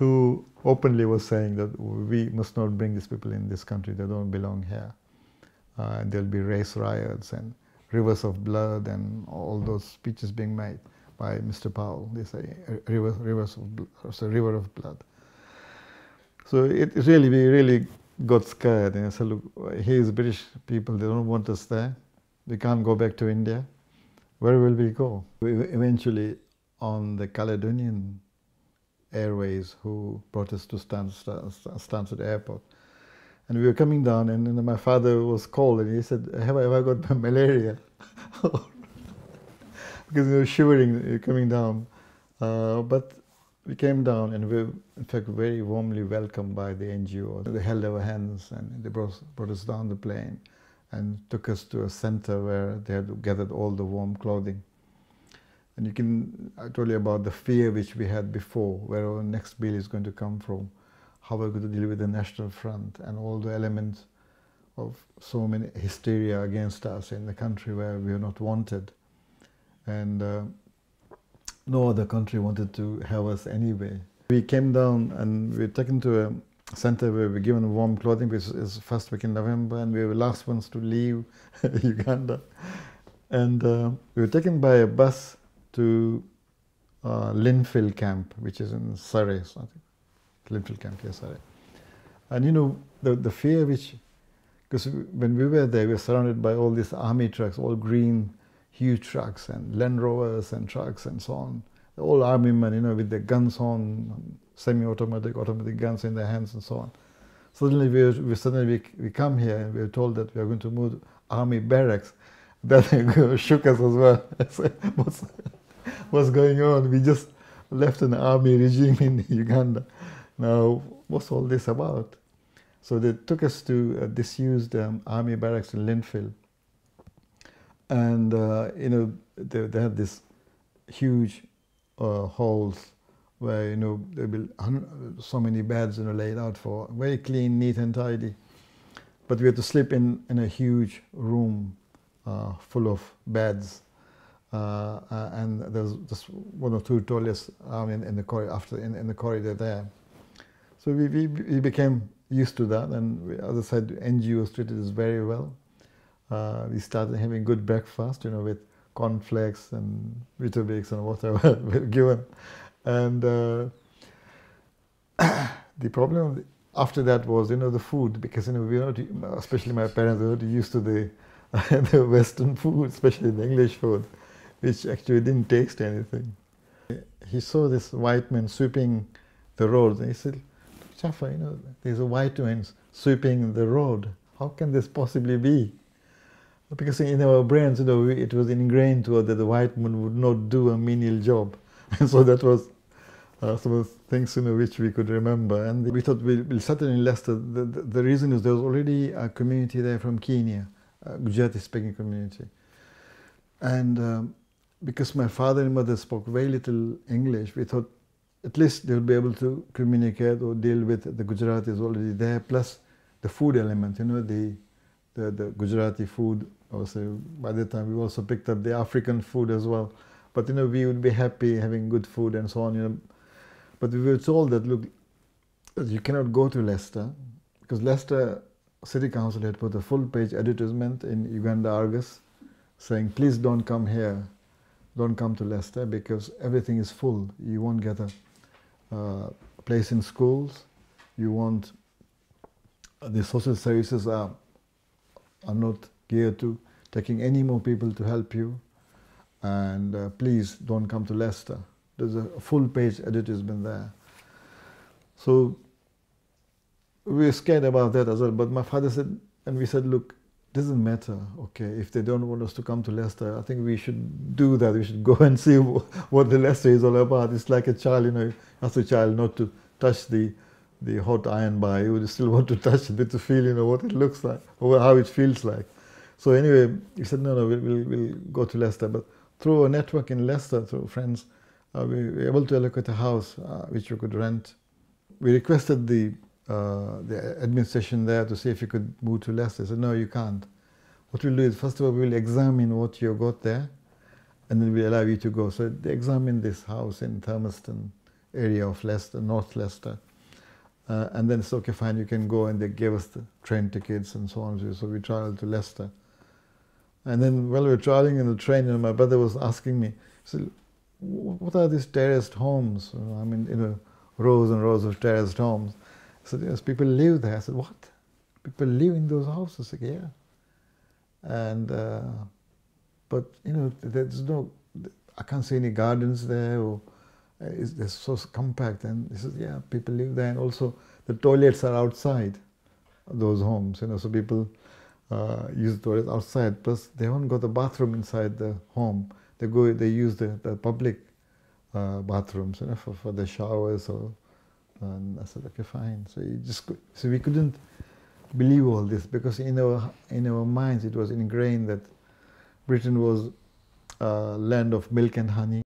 who openly was saying that we must not bring these people in this country, they don't belong here. Uh, there'll be race riots and rivers of blood and all those speeches being made by Mr. Powell. They say rivers, rivers of a river of blood. So it really, we really got scared and I said, look, here's British people, they don't want us there. We can't go back to India. Where will we go? We eventually on the Caledonian Airways who brought us to Stansted Airport. And we were coming down and, and my father was cold and he said, have I ever got malaria? because we were shivering coming down. Uh, but we came down and we were in fact very warmly welcomed by the NGO. They held our hands and they brought, brought us down the plane and took us to a center where they had gathered all the warm clothing. And you can, I told you about the fear which we had before, where our next bill is going to come from, how we're going to deal with the National Front and all the elements of so many hysteria against us in the country where we are not wanted. And uh, no other country wanted to have us anyway. We came down and we were taken to a center where we were given warm clothing, which is first week in November, and we were the last ones to leave Uganda. And uh, we were taken by a bus to uh, Linfield camp, which is in Surrey, think. Linfield camp, yes, Surrey. And you know, the, the fear which, because when we were there, we were surrounded by all these army trucks, all green, huge trucks, and Land Rovers and trucks and so on. All army men, you know, with their guns on, semi-automatic, automatic guns in their hands and so on. Suddenly, we, we suddenly we, we come here and we are told that we are going to move army barracks. That shook us as well. what's, going on? We just left an army regime in Uganda. Now, what's all this about? So they took us to a disused um, army barracks in Linfield. And, uh, you know, they, they had this huge uh, halls where, you know, there be so many beds, you know, laid out for very clean, neat and tidy. But we had to sleep in, in a huge room uh, full of beds. Uh, uh, and there's just one or two toilets um, in, in, the corridor after in, in the corridor there. So we, we, we became used to that, and we, as I said, NGOs treated us very well. Uh, we started having good breakfast, you know, with cornflakes and Weetabix and whatever we given. And uh, the problem after that was, you know, the food, because, you know, we were not, especially my parents, were not used to the, the Western food, especially the English food, which actually didn't taste anything. He saw this white man sweeping the roads, and he said, Jaffer, you know, there's a white man sweeping the road. How can this possibly be? Because in our brains, you know, it was ingrained to us that the white man would not do a menial job. And so that was uh, some of the things, you know, which we could remember. And we thought we'll, we'll settle in Leicester. The, the, the, reason is there was already a community there from Kenya, a Gujarati speaking community. And um, because my father and mother spoke very little English, we thought at least they'll be able to communicate or deal with the Gujaratis already there, plus the food element, you know, the, the, the Gujarati food. Also, by the time we also picked up the African food as well. But, you know, we would be happy having good food and so on, you know. But we were told that, look, you cannot go to Leicester because Leicester City Council had put a full page advertisement in Uganda Argus saying, please don't come here, don't come to Leicester because everything is full. You won't get a uh, place in schools. You want the social services are are not geared to taking any more people to help you. And uh, please don't come to Leicester. There's a full page advertisement there. So we were scared about that as well. But my father said, and we said, look, doesn't matter, okay, if they don't want us to come to Leicester, I think we should do that. We should go and see what the Leicester is all about. It's like a child, you know, as a child not to touch the, the hot iron bar. You would still want to touch it, but to feel, you know, what it looks like or how it feels like. So anyway, he said, no, no, we'll, we'll, we'll go to Leicester. But through a network in Leicester, through friends, uh, we were able to allocate a house uh, which we could rent. We requested the uh, the administration there to see if you could move to Leicester. I said, no, you can't. What we'll do is, first of all, we'll examine what you got there, and then we'll allow you to go. So they examined this house in Thurmaston, area of Leicester, North Leicester. Uh, and then it's okay, fine, you can go. And they gave us the train tickets and so on. So we traveled to Leicester. And then while we were traveling in the train, my brother was asking me, said, what are these terraced homes? I mean, you know, rows and rows of terraced homes. Said, yes, people live there. I said, what? People live in those houses? Said, yeah. And, uh, but, you know, there's no, I can't see any gardens there or uh, it's so compact. And he says, yeah, people live there. And also the toilets are outside those homes, you know, so people uh, use the toilets outside. Plus they haven't got the bathroom inside the home. They go, they use the, the public uh, bathrooms, you know, for, for the showers or, and I said, okay, fine. So you just, so we couldn't believe all this because in our, in our minds it was ingrained that Britain was a land of milk and honey